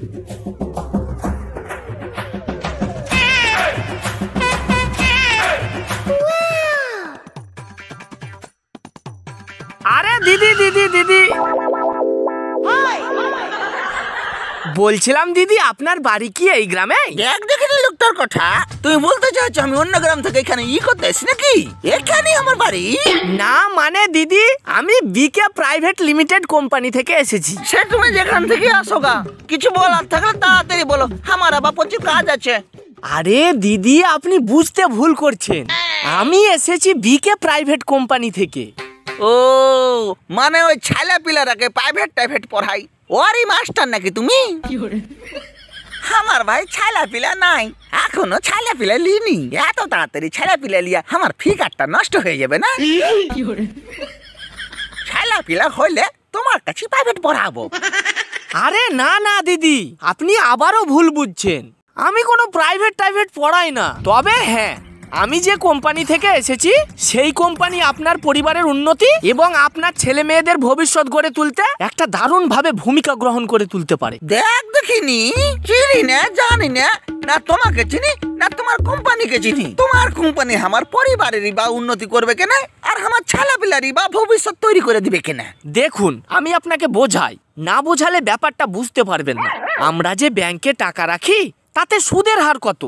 আরে দিদি দিদি দিদি। বলছিলাম দিদি আপনার বাড়ি কি এই গ্রামে? দেখ কথা তুমি বলতে চাইছো আমি অন্য গ্রাম থেকে এখানে ই করতে এসি নাকি? এখানে আমার বাড়ি। না মানে দিদি আমি বিকে প্রাইভেট লিমিটেড কোম্পানি থেকে এসেছি। সে তুমি যেখান থেকে আসো গা কিছু বলার থাকলে তাড়াতাড়ি বলো। আমার আবার প্রচুর কাজ আছে। আরে দিদি আপনি বুঝতে ভুল করছেন। আমি এসেছি বিকে প্রাইভেট কোম্পানি থেকে। ও মানে ওই ছেলে পিলারাকে প্রাইভেট টাইভেট পড়াই। ওরই মাস্টার নাকি তুমি? আমার ভাই ছেলে পিলা নাই। এখনও ছেলে পিলা লিনি। এত তাড়াতাড়ি ছেলে পিলা লিয়া আমার ফিগারটা নষ্ট হয়ে যাবে না? ছেলে পিলা হইলে তোমার কাছে প্রাইভেট পড়াবো। আরে না না, দিদি, আপনি আবারও ভুল বুঝছেন। আমি কোনো প্রাইভেট টাইভেট পড়াই না। তবে হ্যাঁ আমি যে কোম্পানি থেকে এসেছি সেই কোম্পানি আপনার পরিবারের উন্নতি এবং আপনার ছেলে মেয়েদের ভবিষ্যৎ গড়ে তুলতে একটা দারুণ ভাবে ভূমিকা গ্রহণ করে তুলতে পারে। দেখ দেখিনি চিনি না জানি না না তোমাকে চিনি না তোমার কোম্পানিকে চিনি। তোমার কোম্পানি আমার পরিবারেরই বা উন্নতি করবে কেন আর আমার ছেলে পিলারই বা ভবিষ্যৎ তৈরি করে দিবে কেনা। দেখুন আমি আপনাকে বোঝাই না বোঝালে ব্যাপারটা বুঝতে পারবেন না। আমরা যে ব্যাংকে টাকা রাখি তাতে সুদের হার কত?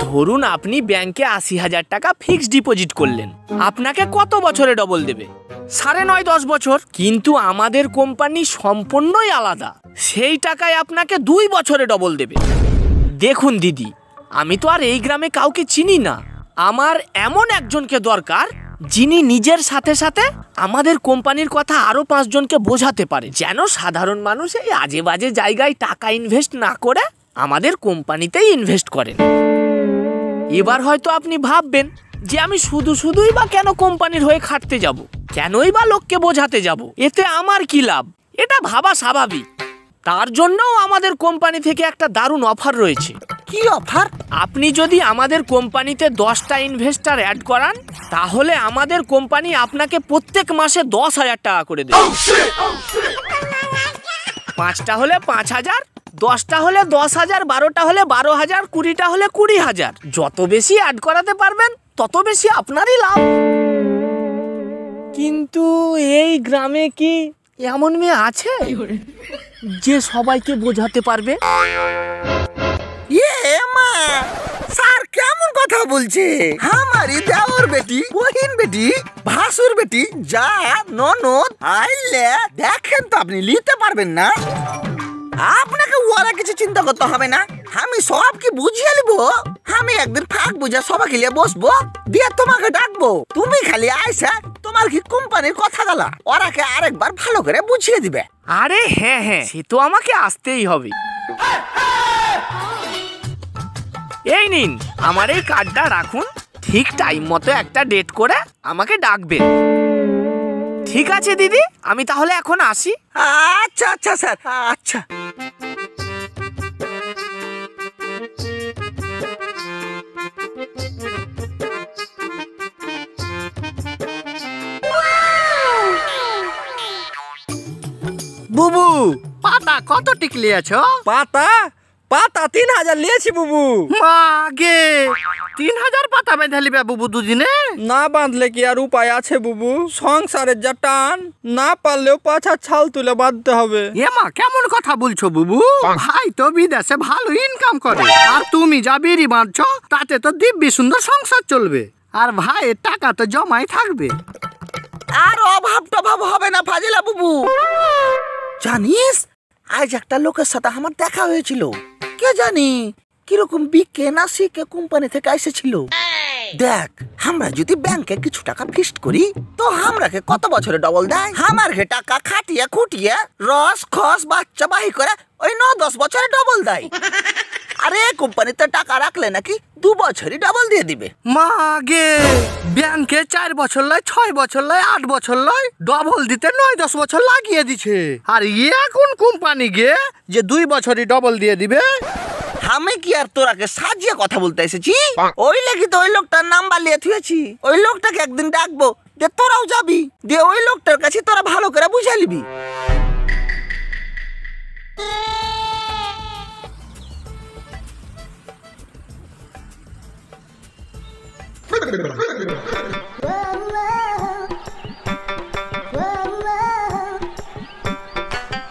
ধরুন আপনি ব্যাংকে আশি হাজার টাকা ফিক্সড ডিপোজিট করলেন। আপনাকে কত বছরে ডবল দেবে? সাড়ে নয়, দশ বছর। কিন্তু আমাদের কোম্পানি সম্পূর্ণই আলাদা। সেই টাকায় আপনাকে দুই বছরে ডবল দেবে। দেখুন দিদি, আমি তো আর এই গ্রামে কাউকে চিনি না। আমার এমন একজনকে দরকার, যিনি নিজের সাথে সাথে আমাদের কোম্পানির কথা আরও পাঁচজনকে বোঝাতে পারে। যেন সাধারণ মানুষ এই আজে বাজে জায়গায় টাকা ইনভেস্ট না করে আমাদের কোম্পানিতেই ইনভেস্ট করেন। এবার হয়তো আপনি ভাববেন যে আমি শুধু শুধুই বা কেন কোম্পানির হয়ে খাটতে যাব? কেনই বা লোককে বোঝাতে যাব? এতে আমার কি লাভ? এটা ভাবা স্বাভাবিক। তার জন্যও আমাদের কোম্পানি থেকে একটা দারুণ অফার রয়েছে। কি অফার? আপনি যদি আমাদের কোম্পানিতে দশটা ইনভেস্টার অ্যাড করান তাহলে আমাদের কোম্পানি আপনাকে প্রত্যেক মাসে দশ হাজার টাকা করে দেবে। পাঁচটা হলে পাঁচ হাজার দশটা হলে দশ হাজার, বারোটা হলে বারো হাজার, কুড়িটা হলে কুড়ি হাজার। যত বেশি অ্যাড করাতে পারবেন, তত বেশি আপনারই লাভ। কিন্তু এই গ্রামে কি এমন মেয়ে আছে যে সবাইকে বোঝাতে পারবে? ইয়ে মা, স্যার কেমন কথা বলছে? আমারই দেওর বেটি বহিন বেটি, ভাসুর বেটি, যা, ননদ, আইলে, দেখেন তো আপনি নিতে পারবেন না। আপনাকে ওরা কিছু চিন্তা করতে হবে না। আমি সব কি বুঝিয়ে নিব। আমি একদিন ফাঁক বুঝে সবাইকে নিয়ে বসবো দিয়ে তোমাকে ডাকবো। তুমি খালি আইসা তোমার কি কোম্পানির কথা গলা? ওরাকে আরেকবার ভালো করে বুঝিয়ে দিবে। আরে হ্যাঁ হ্যাঁ সে তো আমাকে আসতেই হবে। এই নিন আমার এই কার্ডটা রাখুন। ঠিক টাইম মতো একটা ডেট করে আমাকে ডাকবেন ঠিক আছে দিদি? আমি তাহলে এখন আসি। আচ্ছা আচ্ছা স্যার। আচ্ছা। পাতা কত টিকলি আছো পাতা? পাতা তিন হাজার নিয়েছি বুবু। মাগে তিন হাজার পাতা বেঁধে লিবে বুবু দুদিনে? না বাঁধলে কি আর উপায় আছে বুবু? সংসারের যা টান না পারলেও পাছা ছাল তুলে বাঁধতে হবে। এমা কেমন কথা বলছো বুবু? ভাই তো বিদেশে ভালো ইনকাম করে। আর তুমি যা বিড়ি বাঁধছো তাতে তো দিব্যি সুন্দর সংসার চলবে। আর ভাইয়ের টাকা তো জমাই থাকবে। আর অভাব টভাব হবে না ফাজিলা বুবু। জানিস? আজ একটা লোকের সাথে আমার দেখা হয়েছিল। কে জানি কীরকম বিকে না সিকে কোম্পানি থেকে এসেছিল। দেখ, আমরা যদি ব্যাংকে কিছু টাকা ফিক্সড করি, তো আমরাকে কত বছরে ডবল দেয়? আমারকে টাকা খাটিয়ে খুটিয়ে রস, খস, বাচ্চা বাহি করে ওই ন দশ বছরে ডবল দেয়। আরে কোম্পানিতে টাকা রাখলে নাকি দু বছরই ডাবল দিয়ে দিবে। মা মাগে ব্যাংকে চার বছর লয় ছয় বছর লয় আট বছর লয় ডবল দিতে নয় দশ বছর লাগিয়ে দিছে। আর ইয়ে কোন কোম্পানি গে যে দুই বছরই ডবল দিয়ে দিবে। আমি কি আর তোরাকে সাজিয়ে কথা বলতে এসেছি? ওই লাগি তো ওই লোকটার নাম্বার লিয়ে থুয়েছি। ওই লোকটাকে একদিন ডাকবো যে তোরাও যাবি দিয়ে ওই লোকটার কাছে তোরা ভালো করে বুঝে নিবি।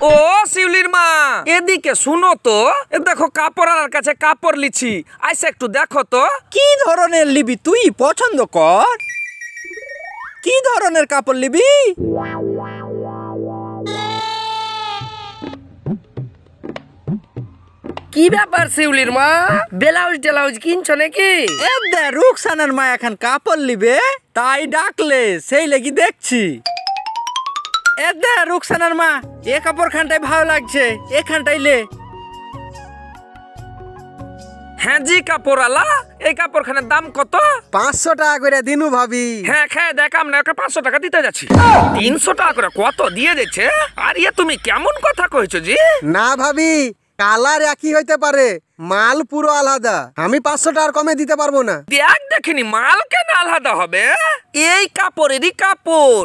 ও, শিউলির মা। এদিকে শুনো তো। দেখো দেখো কাপড়ার কাছে কাপড় লিছি। আইসে একটু দেখো তো। কি ধরনের লিবি তুই পছন্দ কর? কি ধরনের কাপড় লিবি? কি ব্যাপার শিউলির মা? ব্লাউজ টেলাউজ কিনছো নাকি? এ দে রুকসানার মা এখন কাপড় লিবে তাই ডাকলে সেই লেগে দেখছি। এ দে রুকসানার মা এ কাপড় খানটাই ভালো লাগছে এখানটাই লে। হ্যাঁ জি কাপড়ালা এই কাপড়খানের দাম কত? পাঁচশো টাকা করে দিনু ভাবি। হ্যাঁ খেয়ে দেখ আমরা ওকে পাঁচশো টাকা দিতে যাচ্ছি। তিনশো টাকা করে কত দিয়ে দিচ্ছে? আর ইয়ে তুমি কেমন কথা কইছো জি? না ভাবি কালার একই হইতে পারে, মাল পুরো আলাদা। আমি পাঁচশো টাকার কমে দিতে পারব না। দেখ দেখিনি, মাল কেন আলাদা হবে? এই কাপড়েরই কাপড়।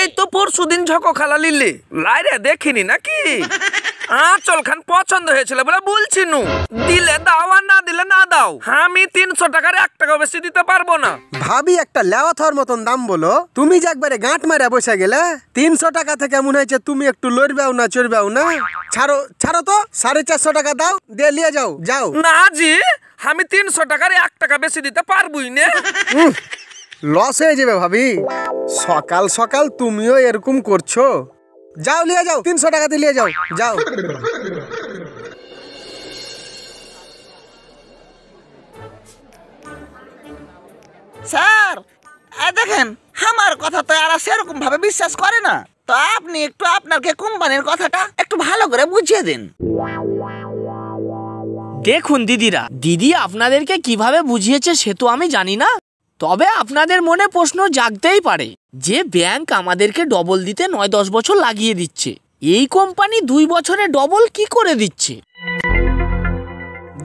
এই তো পরশু দিন ঝকো খালা লিলি। লাইরে দেখিনি নাকি? আঁচল খান পছন্দ হয়েছিল বলে বলছি নু। দিলে দাও আর না দিলে না দাও। আমি তিনশো টাকার এক টাকা বেশি দিতে পারব না। ভাবি একটা লেওয়া থর মতন দাম বলো। তুমি যে একবারে গাঁট মারে বসে গেলে তিনশো টাকা থেকে মনে হয়েছে তুমি একটু লড়বেও না চড়বেও না। ছাড়ো ছাড়ো তো সাড়ে চারশো টাকা দাও দিয়ে নিয়ে যাও যাও। না জি আমি তিনশো টাকার এক টাকা বেশি দিতে পারবই না। লস হয়ে যাবে ভাবি। সকাল সকাল তুমিও এরকম করছ। যাও নিয়ে যাও তিনশো টাকা দিয়ে যাও যাও। স্যার দেখেন আমার কথা তো এরা সেরকম ভাবে বিশ্বাস করে না। তো আপনি একটু আপনাকে কোম্পানির কথাটা একটু ভালো করে বুঝিয়ে দিন। দেখুন দিদিরা দিদি আপনাদেরকে কীভাবে বুঝিয়েছে সে তো আমি জানি না। তবে আপনাদের মনে প্রশ্ন জাগতেই পারে, যে ব্যাংক আমাদেরকে ডবল দিতে নয়, দশ বছর লাগিয়ে দিচ্ছে। এই কোম্পানি দুই বছরে ডবল কি করে দিচ্ছে?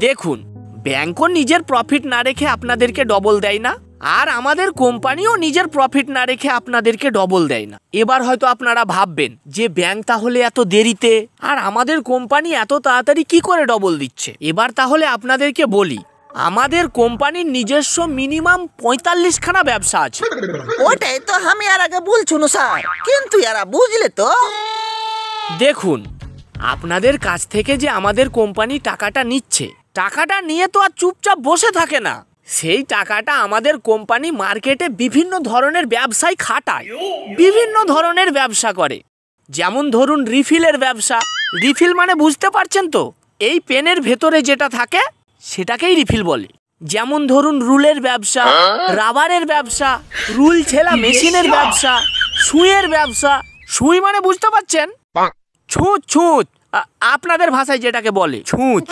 দেখুন, ব্যাংকও নিজের প্রফিট না রেখে আপনাদেরকে ডবল দেয় না, আর আমাদের কোম্পানিও নিজের প্রফিট না রেখে আপনাদেরকে ডবল দেয় না। এবার হয়তো আপনারা ভাববেন, যে ব্যাংক তাহলে এত দেরিতে, আর আমাদের কোম্পানি এত তাড়াতাড়ি কি করে ডবল দিচ্ছে? এবার তাহলে আপনাদেরকে বলি আমাদের কোম্পানির নিজস্ব মিনিমাম পঁয়তাল্লিশখানা ব্যবসা আছে। ওটাই তো আমি আর আগে বলছুন স্যার। কিন্তু এরা বুঝলে তো। দেখুন আপনাদের কাছ থেকে যে আমাদের কোম্পানি টাকাটা নিচ্ছে টাকাটা নিয়ে তো আর চুপচাপ বসে থাকে না। সেই টাকাটা আমাদের কোম্পানি মার্কেটে বিভিন্ন ধরনের ব্যবসায় খাটায় বিভিন্ন ধরনের ব্যবসা করে। যেমন ধরুন রিফিলের ব্যবসা। রিফিল মানে বুঝতে পারছেন তো? এই পেনের ভেতরে যেটা থাকে সেটাকেই রিফিল বলে। যেমন ধরুন রুলের ব্যবসা, রাবারের ব্যবসা, রুল ছেলা মেশিনের ব্যবসা সুইয়ের ব্যবসা। সুই মানে বুঝতে পারছেন? ছুঁচ ছুঁচ। আপনাদের ভাষায় যেটাকে বলে, ছুঁচ।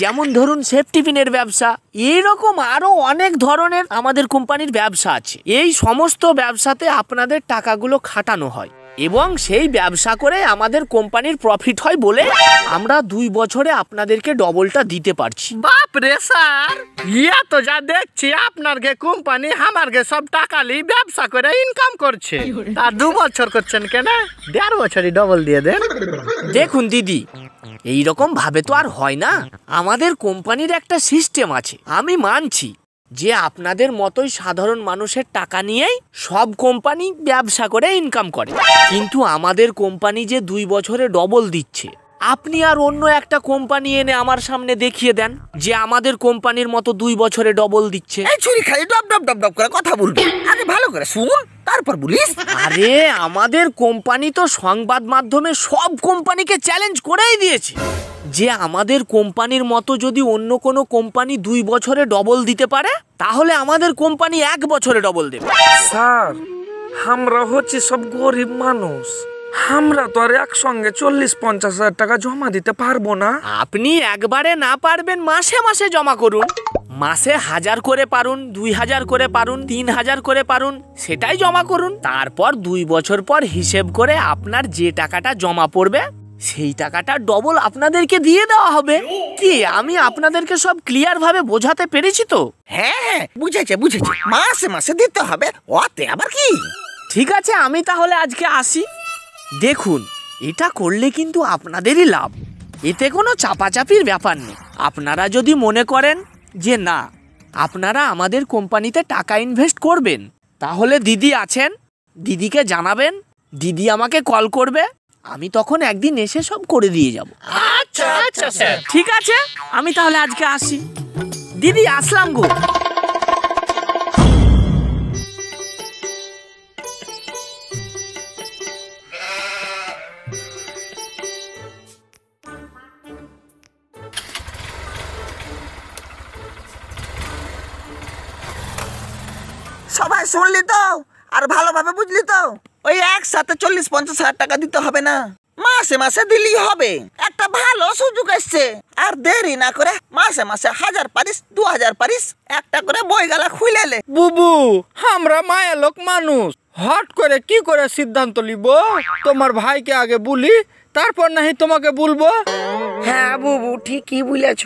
যেমন ধরুন সেফটি পিনের ব্যবসা, এইরকম আরও অনেক ধরনের আমাদের কোম্পানির ব্যবসা আছে। এই সমস্ত ব্যবসাতে আপনাদের টাকাগুলো খাটানো হয়। এবং সেই ব্যবসা করে আমাদের কোম্পানির প্রফিট হয় বলে আমরা দুই বছরে আপনাদেরকে ডবলটা দিতে পারছি। বাপ রে স্যার ইয়া তো যা দেখছি আপনার গে কোম্পানি আমার গে সব টাকা লি ব্যবসা করে ইনকাম করছে। তা দু বছর করছেন কেন? দেড় বছরই ডবল দিয়ে দেন। দেখুন দিদি এই রকম ভাবে তো আর হয় না। আমাদের কোম্পানির একটা সিস্টেম আছে আমি মানছি। যে আপনাদের মতোই সাধারণ মানুষের টাকা নিয়েই সব কোম্পানি ব্যবসা করে ইনকাম করে। কিন্তু আমাদের কোম্পানি যে দুই বছরে ডবল দিচ্ছে। আপনি আর অন্য একটা কোম্পানি এনে আমার সামনে দেখিয়ে দেন যে আমাদের কোম্পানির মতো দুই বছরে ডবল দিচ্ছে। এই চুরি খালি ডব ডব ডব ডব করে কথা বলবি। আগে ভালো করে শুন তারপর বলিস। আরে আমাদের কোম্পানি তো সংবাদ মাধ্যমে সব কোম্পানিকে চ্যালেঞ্জ করেই দিয়েছে। যে আমাদের কোম্পানির মতো যদি অন্য কোনো কোম্পানি দুই বছরে ডবল দিতে পারে তাহলে আমাদের কোম্পানি এক বছরে ডবল দেবে। স্যার আমরা হচ্ছে সব গরিব মানুষ। আমরা তো আর একসঙ্গে চল্লিশ পঞ্চাশ হাজার টাকা জমা দিতে পারব না। আপনি একবারে না পারবেন মাসে মাসে জমা করুন। মাসে হাজার করে পারুন দুই হাজার করে পারুন তিন হাজার করে পারুন সেটাই জমা করুন। তারপর দুই বছর পর হিসেব করে আপনার যে টাকাটা জমা পড়বে সেই টাকাটা ডবল আপনাদেরকে দিয়ে দেওয়া হবে। কি আমি আপনাদেরকে সব ক্লিয়ার ভাবে বোঝাতে পেরেছি তো? হ্যাঁ হ্যাঁ বুঝেছে বুঝেছে। মাসে মাসে দিতে হবে ওতে আবার কি? ঠিক আছে আমি তাহলে আজকে আসি। দেখুন এটা করলে কিন্তু আপনাদেরই লাভ। এতে কোনো চাপাচাপির ব্যাপার নেই। আপনারা যদি মনে করেন যে না আপনারা আমাদের কোম্পানিতে টাকা ইনভেস্ট করবেন তাহলে দিদি আছেন দিদিকে জানাবেন দিদি আমাকে কল করবে আমি তখন একদিন এসে সব করে দিয়ে যাব। আচ্ছা আচ্ছা স্যার। ঠিক আছে আমি তাহলে আজকে আসি। দিদি আসলাম গো। বুঝলি তো ওই একসাথে চল্লিশ পঞ্চাশ হাজার টাকা দিতে হবে না। মাসে মাসে দিলেই হবে। একটা ভালো সুযোগ এসছে। আর দেরি না করে মাসে মাসে হাজার পারিস দু হাজার পারিস একটা করে বই গালা খুলে লে বুবু আমরা মায়া লোক মানুষ। হট করে কি করে সিদ্ধান্ত নিব তোমার ভাইকে আগে বলি তারপর নাহি তোমাকে বলব? হ্যাঁ বুবু ঠিকই বুঝেছ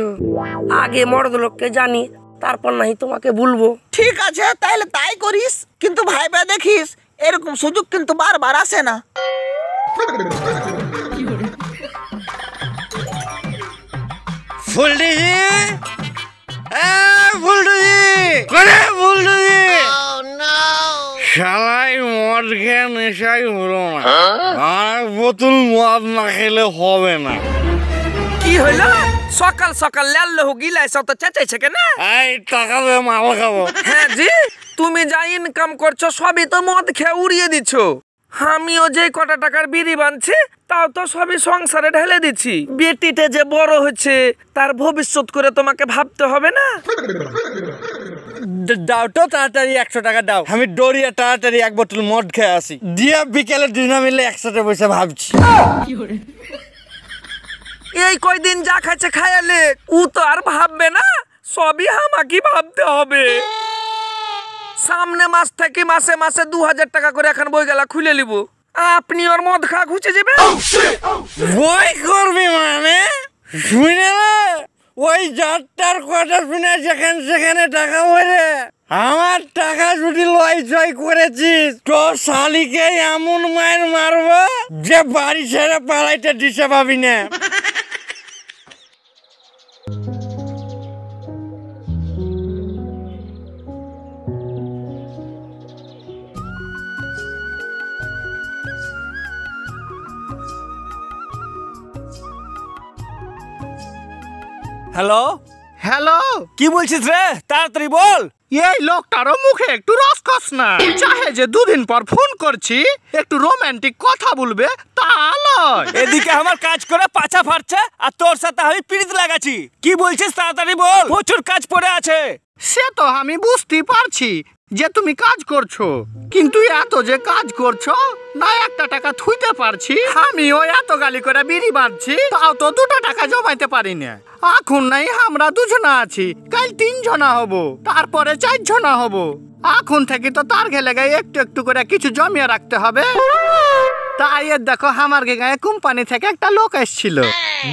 আগে মর্দ লোককে জানি তারপর নাহি তোমাকে বলব। ঠিক আছে তাহলে তাই করিস। কিন্তু ভাইবা দেখিস এরকম সুযোগ কিন্তু বারবার আসে না। ফুলডিজি? ফুলডিজি! করে ফুলডিজি? শালাই মদ খেয়ে নেশাই হলো না। আর বোতল মদ না খেলে হবে না। কি হইল? সকাল সকাল লাল লহু গিলাই সব তো চেঁচাইছে কেন? এই টাকা দিয়ে মাল খাব। হ্যাঁ জি। তুমি যা ইনকাম করছ সবই তো মদ খেয়ে উড়িয়ে দিচ্ছ আমিও যে কটা টাকার বিড়ি বানছি তাও তো সবই সংসারে ঢেলে দিচ্ছি বেটিটা যে বড় হচ্ছে তার ভবিষ্যৎ করে তোমাকে ভাবতে হবে না? দাও তো তাড়াতাড়ি একশো টাকা দাও। আমি ডরিয়া তাড়াতাড়ি এক বোতল মদ খেয়ে আসি। দিয়া বিকেলে দুজনে মিলে একসাথে বসে ভাবছি। এই কয়দিন যা খাচ্ছে খায়ালে ও তো আর ভাববে না সবই আমাকে ভাবতে হবে। সামনে মাস থেকে মাসে মাসে দু হাজার টাকা করে এখন বই গেলা খুলে নিব। আপনি ওর মদ খা ঘুচে যাবে বই করবি মানে? শুনে ওই যাত্রার কথা শুনে যেখানে সেখানে টাকা বলে আমার টাকা যদি লয় চয় করেছিস তো শালিকে এমন মায়ের মারবো যে বাড়ি ছেড়ে পালাইতে দিশে পাবি না। হ্যালো? হ্যালো? কি বলছিস রে? তাড়াতাড়ি বল। এই লোকটারও মুখে একটু রসকস না। চাহে যে দুদিন পর ফোন করছি একটু রোমান্টিক কথা বলবে তা নয় এদিকে আমার কাজ করে পাছা ফাটছে আর তোর সাথে আমি পিড়িত লাগাচ্ছি। কি বলছিস তাড়াতাড়ি বল। প্রচুর কাজ পড়ে আছে। সে তো আমি বুঝতেই পারছি। যে তুমি কাজ করছ। কিন্তু এত যে কাজ করছ, না একটা টাকা থুইতে পারছি। আমিও এত গালি করে বিড়ি বাঁধছি, তাও তো দুটো টাকা জমাইতে পারি না এখন নাই আমরা দুজনা আছি, কাল তিনজনা হব, তারপরে চারজনা হব। এখন থেকে তো তার ঘেলে গায়ে একটু একটু করে কিছু জমিয়ে রাখতে হবে। তাই এর দেখো, আমার গায়ে কোম্পানি থেকে একটা লোক এসেছিল।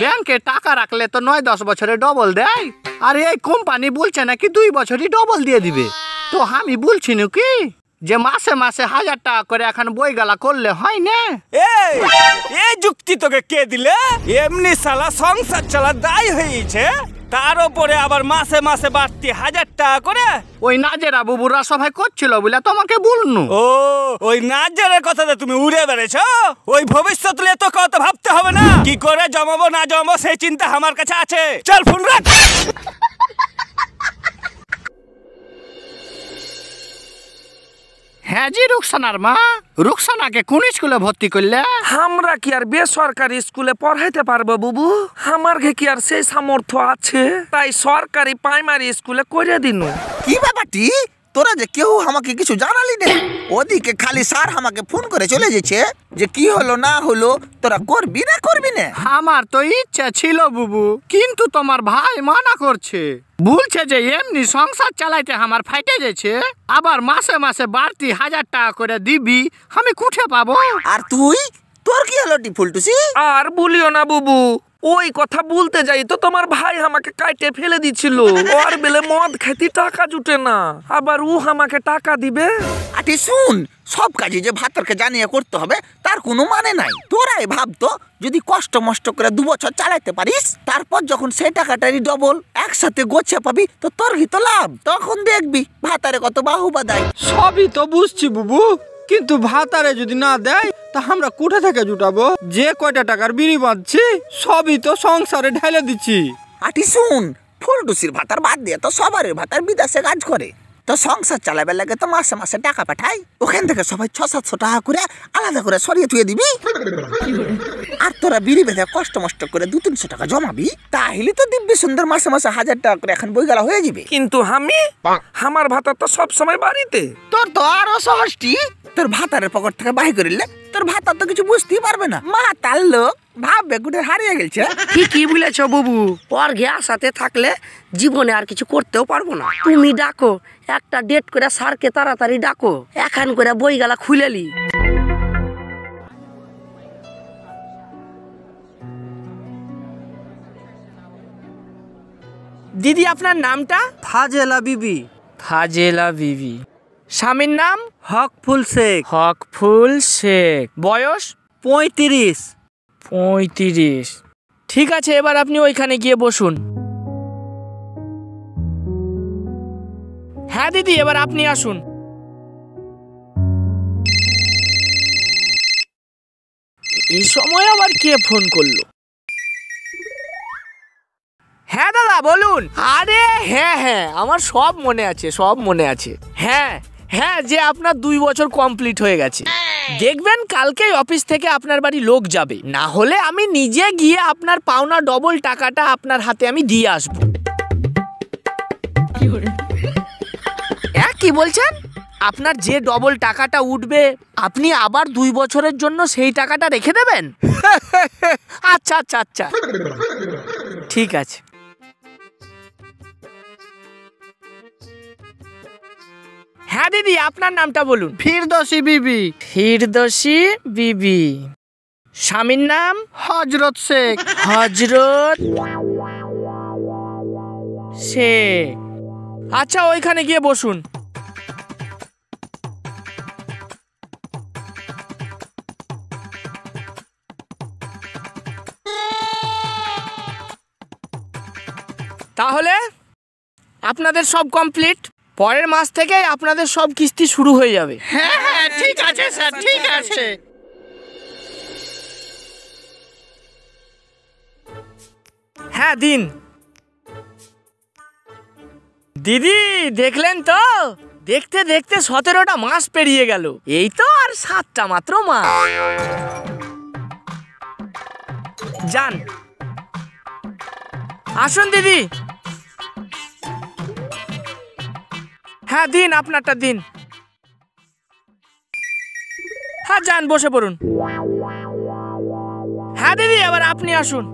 ব্যাংকে টাকা রাখলে তো নয় দশ বছরে ডবল দেয়। আর এই কোম্পানি বলছে নাকি দুই বছরই ডবল দিয়ে দিবে। তো আমি বলছি কি যে মাসে মাসে হাজার টাকা করে এখন বই গালা করলে হয় না? এই এই যুক্তি তোকে কে দিলে? এমনি সালা সংসার চালা দায় হয়েছে তার উপরে আবার মাসে মাসে বাড়তি হাজার টাকা করে ওই নাজেরা বুবুরা সবাই করছিল বলে তোমাকে বলনু। ও ওই নাজের কথাতে তুমি উড়ে বেড়েছ? ওই ভবিষ্যৎ নিয়ে তোকে অত ভাবতে হবে না। কি করে জমাবো না জমাবো সেই চিন্তা আমার কাছে আছে। চল ফোন রাখ। হ্যাঁ জি রুকসানার মা। রুকসানাকে কোন স্কুলে ভর্তি করলে? আমরা কি আর বেসরকারি স্কুলে পড়াইতে পারব বুবু? আমার ঘে কি আর সেই সামর্থ্য আছে? তাই সরকারি প্রাইমারি স্কুলে করে দিনু। কি ব্যাপারটি? তোরা যে কেউ আমাকে কিছু জানালি না। ওদিকে খালি স্যার আমাকে ফোন করে চলে যেছে যে কি হলো না হলো তোরা করবি না করবি না। আমার তো ইচ্ছা ছিল বুবু কিন্তু তোমার ভাই মানা করছে। বলছে যে এমনি সংসার চালাইতে আমার ফাইটে গেছে আবার মাসে মাসে বাড়তি হাজার টাকা করে দিবি আমি কুঠে পাবো। আর তুই? তোর কি হলো টি ফুলটুসি আর বলিও না বুবু ওই কথা বলতে যাই তো তোমার ভাই আমাকে কাটে ফেলে দিছিল। ওর বেলে মদ খেতে টাকা জুটে না। আবার ও আমাকে টাকা দিবে? আটি শুন সব কাজে যে ভাতরকে জানিয়ে করতে হবে তার কোনো মানে নাই। তোরাই ভাবতো যদি কষ্ট মষ্ট করে দু বছর চালাইতে পারিস তারপর যখন সেই টাকাটারই ডবল একসাথে গোছে পাবি তো তোর তো লাভ? তখন দেখবি ভাতারে কত বাহুবা দেয়। সবই তো বুঝছি বুবু। কিন্তু ভাতারে যদি না দেয় তা আমরা কোথা থেকে জুটাবো। যে কয়টা টাকার বিড়ি বাঁধছি সবই তো সংসারে ঢেলে দিচ্ছি। আটি শুন ফুলটুসির ভাতার বাদ দিয়ে তো সবারই ভাতার বিদেশে কাজ করে। তো সংসার চালাবে লাগে তো মাসে মাসে টাকা পাঠাই। ওখান থেকে সবাই ছ সাতশো টাকা করে আলাদা করে সরিয়ে তুই দিবি। আর তোরা বিড়ি বেঁধে কষ্ট মষ্ট করে দু তিনশো টাকা জমাবি তাহলে তো দিব্যি সুন্দর মাসে মাসে হাজার টাকা করে এখন বই গেলা হয়ে যাবে। কিন্তু আমি? আমার ভাতা তো সব সময় বাড়িতে। তোর তো আরও সহজটি তোর ভাতারের পকেট থেকে বাহি করিলে তোর ভাতার তো কিছু বুঝতেই পারবে না। মা তার লোক ভাববে গুটে হারিয়ে গেছে। ঠিকই বলেছ বুবু। ওর ঘেয়ার সাথে থাকলে জীবনে আর কিছু করতেও পারব না। তুমি ডাকো একটা ডেট করে স্যারকে তাড়াতাড়ি ডাকো। এখন করে বই গেলা খুলেলি দিদি আপনার নামটা? ফাজেলা বিবি। ফাজেলা বিবি। স্বামীর নাম? হক ফুল শেখ। হকফুল শেখ। বয়স? পঁয়ত্রিশ। পঁয়ত্রিশ। ঠিক আছে এবার আপনি ওইখানে গিয়ে বসুন। হ্যাঁ দিদি এবার আপনি আসুন। এই সময় আবার কে ফোন করল? হ্যাঁ দাদা বলুন। আরে হ্যাঁ হ্যাঁ আমার সব মনে আছে সব মনে আছে। হ্যাঁ হ্যাঁ যে আপনার দুই বছর কমপ্লিট হয়ে গেছে। দেখবেন কালকেই অফিস থেকে আপনার বাড়ি লোক যাবে। না হলে আমি নিজে গিয়ে আপনার পাওনা ডবল টাকাটা আপনার হাতে আমি দিয়ে আসব। হ্যাঁ কি বলছেন? আপনার যে ডবল টাকাটা উঠবে আপনি আবার দুই বছরের জন্য সেই টাকাটা রেখে দেবেন? আচ্ছা আচ্ছা আচ্ছা। ঠিক আছে। হ্যাঁ দিদি আপনার নামটা বলুন। ফিরদোসি বিবি। ফিরদোসি বিবি। স্বামীর নাম? হজরত শেখ। হজরত শেখ। আচ্ছা ওইখানে গিয়ে বসুন। তাহলে আপনাদের সব কমপ্লিট পরের মাস থেকে আপনাদের সব কিস্তি শুরু হয়ে যাবে। হ্যাঁ হ্যাঁ ঠিক আছে স্যার ঠিক আছে। হ্যাঁ দিন। দিদি দেখলেন তো? দেখতে দেখতে সতেরোটা মাস পেরিয়ে গেল। এই তো আর সাতটা মাত্র মাস। যান। আসুন দিদি। হ্যাঁ দিন আপনারটা, দিন। হ্যাঁ যান, বসে পড়ুন। হ্যাঁ দিদি, এবার আপনি আসুন।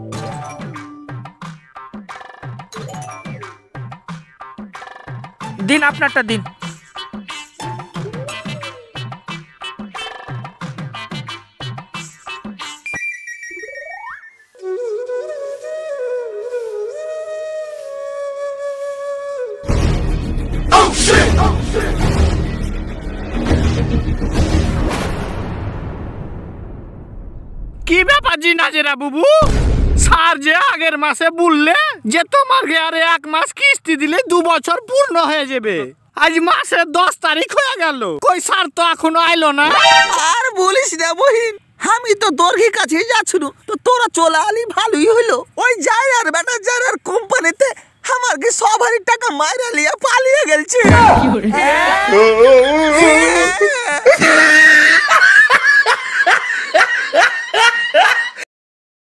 দিন, আপনারটা, দিন। কি ব্যাপার জি নাজেরা বুবু? স্যার যে আগের মাসে বললে, যে তোমার আরে এক মাস কিস্তি দিলে দু বছর পূর্ণ হয়ে যাবে। আজ মাসের দশ তারিখ হয়ে গেল। কই স্যার তো এখনও আইলো না? আর বলিস না বহিন আমি তো দর্ঘির কাছে যাচ্ছিল তো তোরা চলে আলি ভালোই হইল। ওই যাই আর বেটা যার আর কোম্পানিতে हमार के सौ भरी टका मार लिया पालिया गल छी